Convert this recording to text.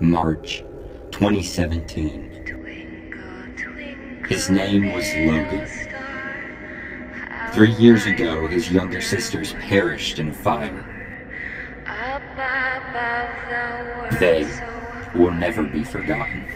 March 2017. His name was Logan. Three years ago, his younger sisters perished in a fire. They will never be forgotten.